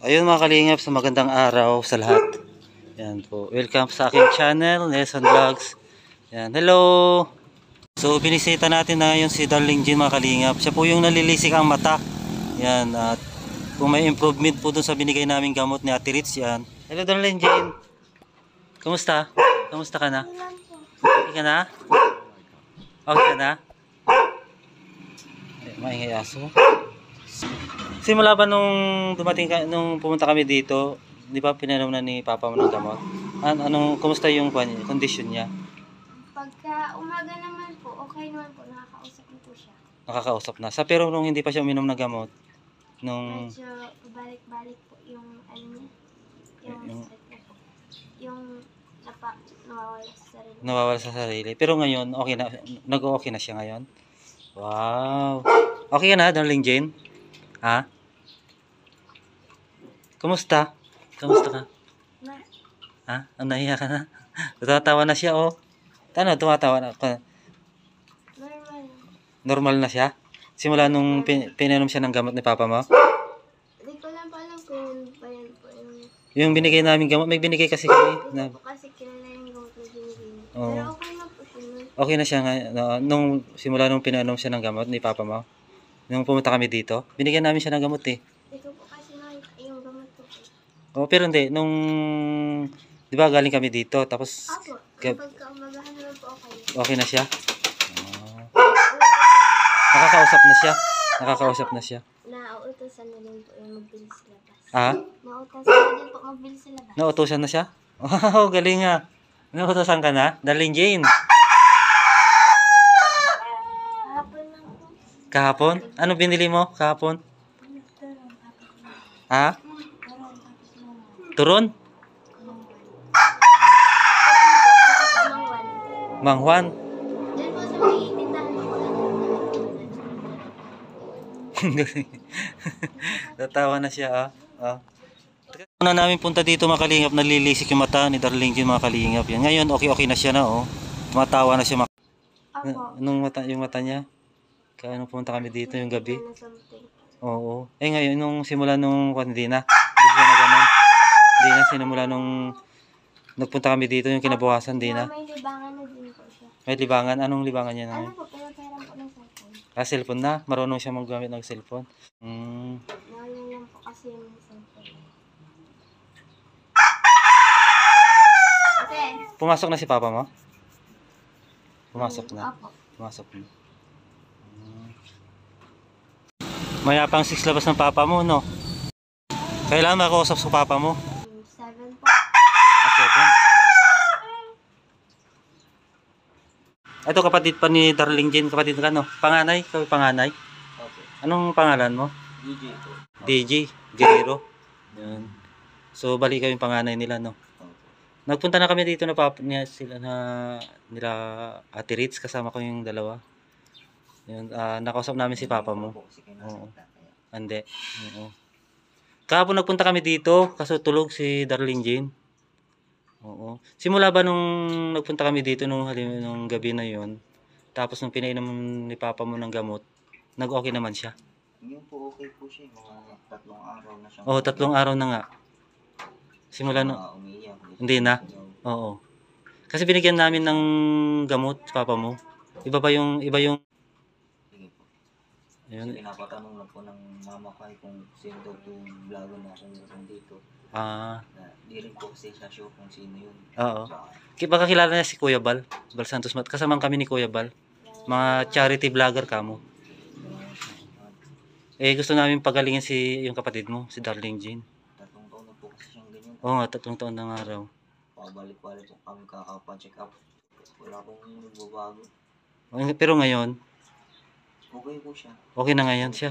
Ayun mga kalingap, sa magandang araw sa lahat. Yan po. Welcome sa aking channel, Nelson Vlogs. Yan, hello! So, binisita natin na yun si Darling Jean mga kalingap. Siya po yung nalilisik ang mata. Yan, at kung may improvement po dun sa binigay naming gamot ni Ate Ritz, yan. Hello Darling Jean! Kumusta? Kumusta ka na? Okay ka na? Okay ka na? Maingay aso. Simula ba nung dumating ka, nung pumunta kami dito, di ba pinainom na ni Papa mo ng gamot? An anong, kumusta yung condition niya? Pagka umaga naman po, okay naman po, nakakausap niyo po siya. Nakakausap na. Sa pero nung hindi pa siya uminom ng gamot, nung Medyo balik-balik po yung ano niya, yung Yung-. Yung napa, nawawala sa sarili. nawawala sa sarili. Pero ngayon, okay na, nag-okay na siya ngayon. Wow. Okay ka na, darling Jane? Ha? Kumusta? Kumusta ka? Na, Ha? Ang nahiya ka na? Tumatawa na siya, oh. Ano, tumatawa na. normal. Normal na siya? Simula nung pin pinainom siya ng gamot ni Papa mo? Hindi ko lang pa alam kung yun pa yan po yung... Yung binigay namin gamot, may binigay kasi kami. Na, kasi kilala yung gamot na binigay. Oo. Pero okay na po siya okay na siya nga, no, nung simula nung pinainom siya ng gamot ni Papa mo. Nung pumunta kami dito, binigyan namin siya ng gamot eh. Ko po kasi nakita yung gamot ko. Oh, pero hindi, nung, di ba galing kami dito, tapos Apo, umagahan naman po okay. okay na siya. Oh. Nakakausap na siya. Nakakausap na siya. Nauutosan na din po yung magbilis sa labas. Ah, Nauutosan na din po magbilis sa labas. nautusan na siya? Wow, galing nga. Nautusan ka na? Darling Jane. Hapon lang po. Kahapon? Ano binili mo kahapon? Ha? Turon, po lang. Tatawa na siya, ah. ah. Una namin punta dito mga kalingap, nalilisik yung mata ni Darling Jean mga kalingap. Yan. Ngayon, okay-okay na siya na, oh. Tumatawa na siya. Ako. Anong mata, yung mata niya? Kaya nung pumunta kami dito yung gabi. Oo. Eh ngayon, nung simula nung hindi na. Hindi siya na ganun. Hindi na, sinimula nung nagpunta kami dito, yung kinabukasan, hindi na. May libangan na din po siya. May libangan. Anong libangan niya na Ano po, pero po ng cellphone. Ah, cellphone na. Marunong siya maggamit ng cellphone. Hmm. Nawala lang po kasi yung cellphone. Okay. Pumasok na si papa mo? Pumasok na. Pumasok na. Hmm. Mayapang six labas ng papa mo, no? Kailangan makausap sa papa mo. Yung Seven po. Ah, seven. Ito kapatid pa ni Darling Jane, kapatid ka no? Panganay, kami panganay. Anong pangalan mo? DJ po. DJ Guerrero. Yan. So bali kami panganay nila no. Nagpunta na kami dito na pap niya sila na nila Ate Ritz kasama ko yung dalawa. Yun, ah, nakausap namin si papa mo. Oo. Hindi. Oo. Kahapon nagpunta kami dito, kaso tulog si Darling Jane. Oo. Simula ba nung nagpunta kami dito nung halim nung gabi na yon, tapos nung pinainom ni Papa mo ng gamot, nag-okay naman siya. Yung po okay po siya, mga tatlong araw na siya. Oo, tatlong araw na nga. Simula nung, Mga umiiyak. Hindi na? oo. Kasi binigyan namin ng gamot Papa mo. Iba ba yung, iba yung. Ayun, Kasi pinapatanong lang po ng mama ko ay kung sino daw po yung vlogger na kung dito. ah, Na, di rin po kasi siya sure kung sino yun. oo. Sa Ki- Baka kilala niya si Kuya Bal, Bal Santos Mat. Kasamang kami ni Kuya Bal. Mga charity vlogger kamo. Eh, gusto namin pagalingin si yung kapatid mo, si Darling Jean. tatlong taon na po kasi siyang ganyan. Oo nga, tatlong taon ng araw. Pabalik-balik po kami kakapa-check up. Wala pong nagbabago. Pero ngayon, Okay po siya. okay na ngayon siya.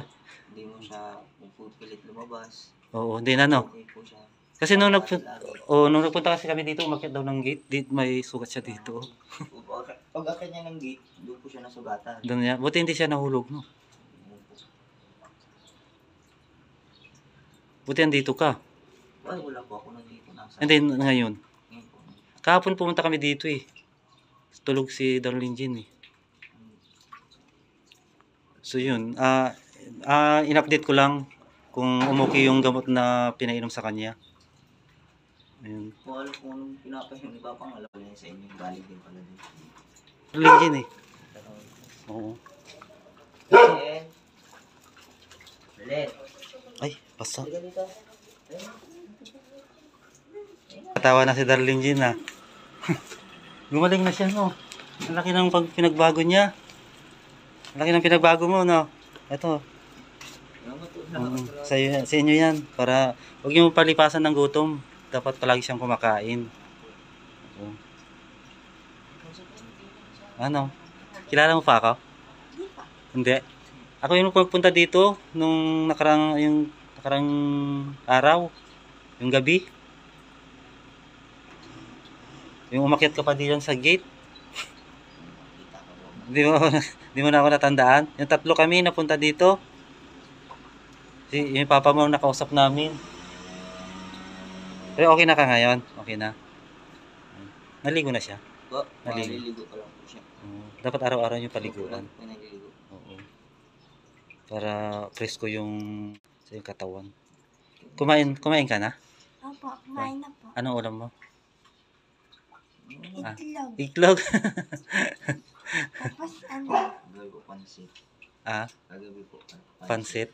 Hindi mo siya pupilit lumabas. Oo, hindi na no. Okay po siya. Kasi nung, nagpunta, oh, nung nagpunta kasi kami dito, umakyat daw ng gate, di, may sugat siya dito. Pag akit niya ng gate, doon po siya nasugatan. Doon niya, buti hindi siya nahulog, no? Buti andito ka. Ay, wala po ako nandito nasa. Then, ngayon, Ngayon po. kahapon pumunta kami dito eh. Tulog si Darlene Jean eh. So yun, ah ah in-update ko lang kung umuki yung gamot na pinainom sa kanya. Ayun. Kung alam kung anong pinapahinom ni Papa, alam yan sa inyo. Galing din pala din. Darlene eh. Oo. Len. Ay, dito. Katawa na si Darlene Jean ah. Gumaling na siya no. Ang laki ng pag pinagbago niya. Laki ng pinagbago mo no. Ito. Po. Mm, sa, iyo- sa inyo yan. Para huwag niyo palipasan ng gutom. Dapat palagi siyang kumakain. Oo. Ano? Kilala mo pa ako? Hindi. Ako yung pagpunta dito nung nakarang yung nakarang araw, yung gabi. Yung umakyat ka pa diyan sa gate. Di mo, di mo na ako natandaan. Yung tatlo kami napunta dito. Si, yung papa mo nakausap namin. Pero okay na ka ngayon. Okay na. Naligo na siya. Po, Naliligo. maliligo pa lang po siya. Oo. dapat araw-araw yung paliguan. Opo, naliligo. Oo. Para presko yung sa yung katawan. Kumain, kumain ka na? Opo, kumain na po. Anong ulam mo? Ah. Itlog. Iklog. Tapos ano, Gagabi po pansit. ah, Gagabi po. ah, pansit.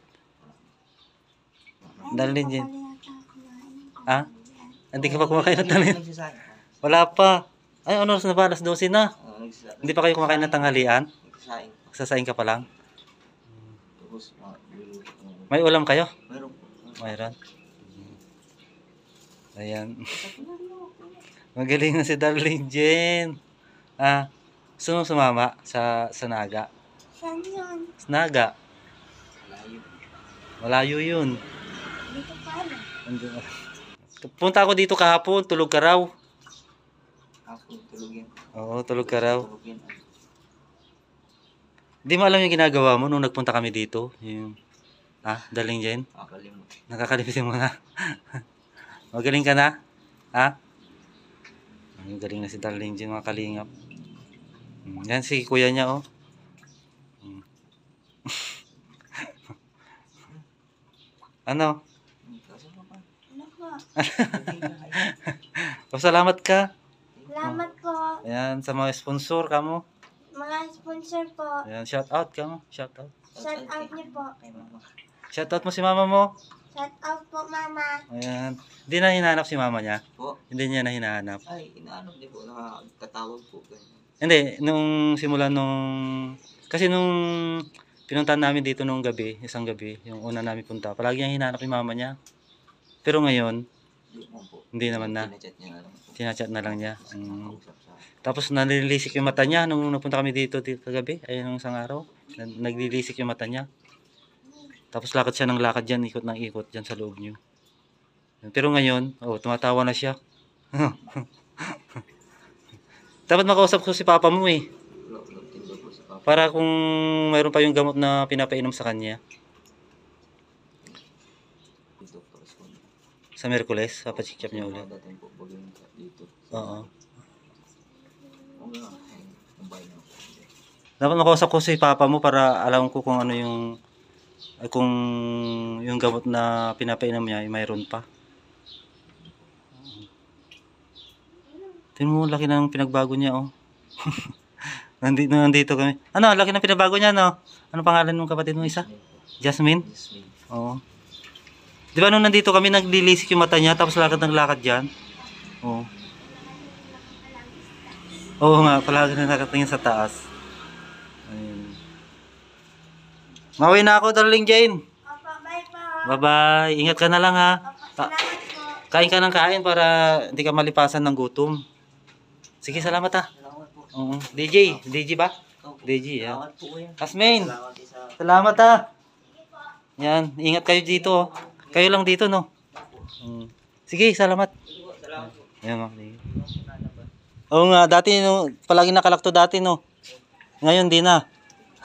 yata kumain. Ah? Hindi ka pa kumakain ng? Nagsasaing. Wala pa. Ay, ano na ba? Alas 12 na. Hindi pa kayo kumakain ng tanghalian? Nagsasaing. Sasain ka pa lang? Ah. May ulam kayo? Meron po. Mayroon. Ayan. Magaling na si Darlene Jen. Ah, sumama sa, sa Naga? Saan yun? Sa Naga. Layo. Malayo yun. Dito pala. Andun. Punta ako dito kahapon, tulog ka raw. Hapon, tulog yan. Oo, tulog ka raw. Tulog yan. Di mo alam yung ginagawa mo nung nagpunta kami dito. Yung, ah, Darlene Jen? Nakakalimut. Nakakalimutin mo na. Magaling ka na? Ha? Ang galing na si Darlene Jean, mga kalingap. Mm, Yan si kuya niya, oh. Ano? Pasalamat ka. Salamat po. Ayan, sa mga sponsor ka mo. Mga sponsor po. Ayan, shout out ka mo. Shout out. Shout out niyo po. Kay mama. Shout out mo si mama mo. Shout out po, mama. Ayan. Hindi na hinahanap si mama niya. Po. Hindi niya na hinahanap. Ay, inaano din po. Nakakatawag po. Ganyan. Hindi, nung simula nung... Kasi nung pinuntahan namin dito nung gabi, isang gabi, yung una namin punta, palagi niyang hinahanap yung mama niya. Pero ngayon, Hindi naman na. Tinachat niya na lang niya. Mm. Tapos nalilisik yung mata niya nung napunta kami dito dito kagabi, ay nung isang araw. Na- Naglilisik yung mata niya. Tapos lakad siya ng lakad dyan, ikot ng ikot dyan sa loob niyo. Pero ngayon, oh, tumatawa na siya. Dapat makausap ko si papa mo eh. Wala, wala. Tinda po sa papa. Para kung mayroon pa yung gamot na pinapainom sa kanya. Sa Merkules, papacheck up niya ulit. Oo. Dapat makausap ko si papa mo para alam ko kung ano yung kung yung gamot na pinapainom niya ay mayroon pa. Tingnan mo, laki ng pinagbago niya, oh. nandito, nandito kami. Ano, laki ng pinagbago niya, no? Ano pangalan ng kapatid mo isa? Jasmine? Jasmine. Oo. Di ba nung nandito kami, naglilisik yung mata niya, tapos lakad ng lakad dyan? Oo. Oo nga, palagi na nakatingin sa taas. Ayun. Mauwi na ako, darling Jane. Opo, bye po. Bye-bye. Ingat ka na lang, ha. Po. Kain ka ng kain para hindi ka malipasan ng gutom. Sige, salamat, ha. Oo. DJ, DJ ba? DJ, ha. Salamat po yan. Kasmain, Salamat isa. salamat, ha. Yan, ingat kayo dito, oh. Kayo lang dito, no? Mm. Sige, salamat. Salamat po. Ayan, oh. Sige. Oo nga, dati, no, palagi nakalakto dati, no? Ngayon, di na.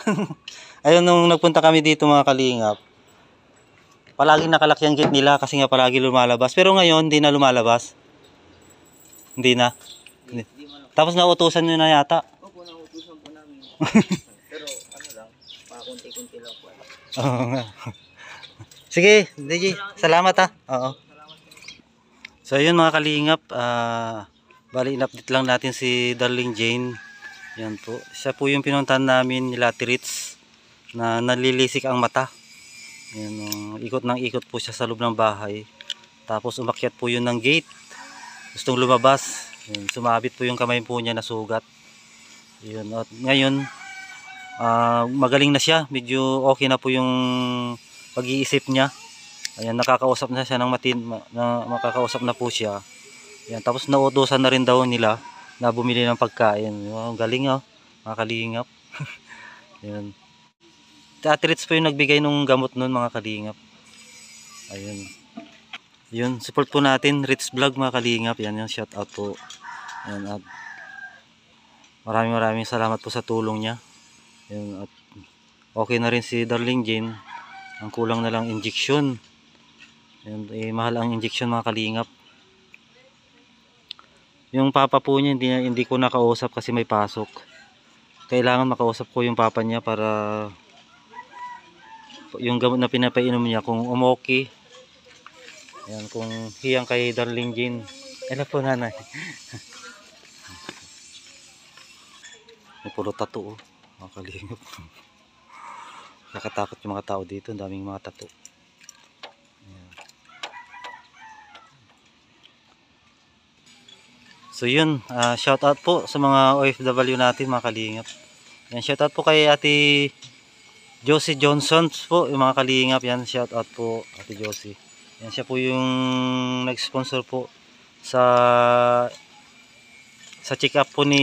Ayun, nung nagpunta kami dito, mga kalingap, palagi nakalaki ang gate nila kasi nga palagi lumalabas. Pero ngayon, di na lumalabas. Hindi na. Di di man ako. Tapos nautusan nyo na yata. Opo, nautusan po namin. Pero ano lang, pakunti-kunti lang po. Oo nga. Sige, DJ. Salamat ha. Oo. So yun mga kalingap, ah bali in-update lang natin si Darling Jane. Yan po. Siya po yung pinuntahan namin nila Ritz na nalilisik ang mata. Yan, oh, ikot ng ikot po siya sa loob ng bahay. Tapos umakyat po yun ng gate. Gustong lumabas. Yan, sumabit po yung kamay po niya na sugat. Yun. At ngayon, ah, magaling na siya. Medyo okay na po yung pag-iisip niya. Ayan, nakakausap na siya ng matin, ma- na, makakausap na po siya. Ayan, tapos nautosan na rin daw nila na bumili ng pagkain. Wow, galing oh, mga kalingap. Ayan. Ate Ritz po yung nagbigay nung gamot nun mga kalingap. Ayun. Yun, support po natin Ritz Vlog mga kalingap. Yan yung shout out po. Ayan, at maraming maraming salamat po sa tulong niya. Ayan, at okay na rin si Darling Jane. Ang kulang na lang injection. Ayan, eh, mahal ang injection mga kalingap. Yung papa po niya hindi, hindi ko nakausap kasi may pasok. Kailangan makausap ko yung papa niya para yung gamot na pinapainom niya kung umoki. Ayan, kung hiyang kay Darling Jean. Ano po nanay? May puro tattoo oh. Mga kalingap. Yung mga tao dito. Ang daming mga tattoo. Ayan. So yun, ah, shout out po sa mga OFW natin mga kalingap. Yan, shout out po kay Ate Josie Johnson po, yung mga kalingap. Yan, shout out po Ate Josie. Yan, siya po yung nag-sponsor po sa sa check up po ni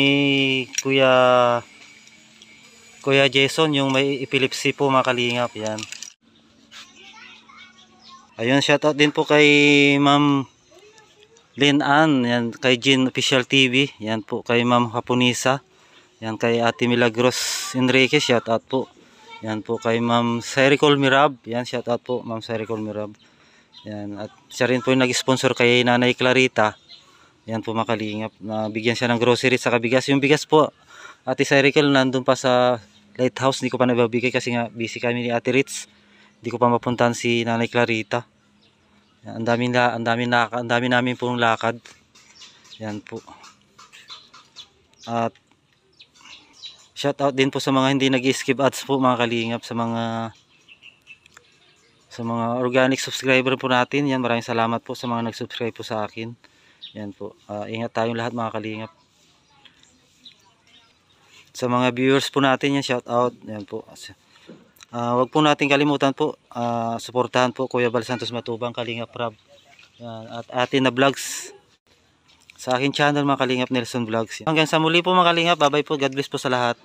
Kuya Kuya Jason yung may epilepsy po mga kalingap. Yan. Ayun, shout out din po kay Ma'am Lin Ann, yan kay Jean Official TV, yan po kay Ma'am Hapunisa, yan kay Ate Milagros Enriquez, shout out po. Yan po kay Ma'am Sericol Mirab, yan shout out po Ma'am Sericol Mirab. Yan at siya rin po yung nag-sponsor kay Nanay Clarita. Yan po makalingap na bigyan siya ng groceries sa bigas. Yung bigas po, Ate Sericol nandun pa sa lighthouse, hindi ko pa nababigay kasi nga busy kami ni Ate Ritz. Hindi ko pa mapuntahan si Nanay Clarita. Yan, ang dami na ang dami na ang dami namin pong lakad. Yan po. At shout out din po sa mga hindi nag-skip ads po mga kalingap sa mga sa mga organic subscriber po natin. Yan maraming salamat po sa mga nag-subscribe po sa akin. Yan po. Ah, ingat tayong lahat mga kalingap. Sa mga viewers po natin yan shout out. Yan po. Ah, wag po natin kalimutan po, ah, suportahan po Kuya Bal Santos Matubang, Kalingap Rab. Yan, at atin na vlogs sa akin channel mga Kalingap Nelson Vlogs. Hanggang sa muli po mga Kalingap, bye bye po, God bless po sa lahat.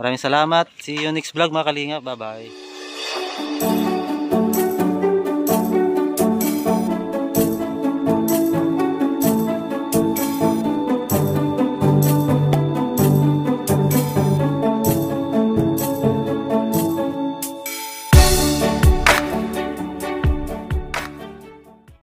Maraming salamat, see you next vlog mga Kalingap, bye bye.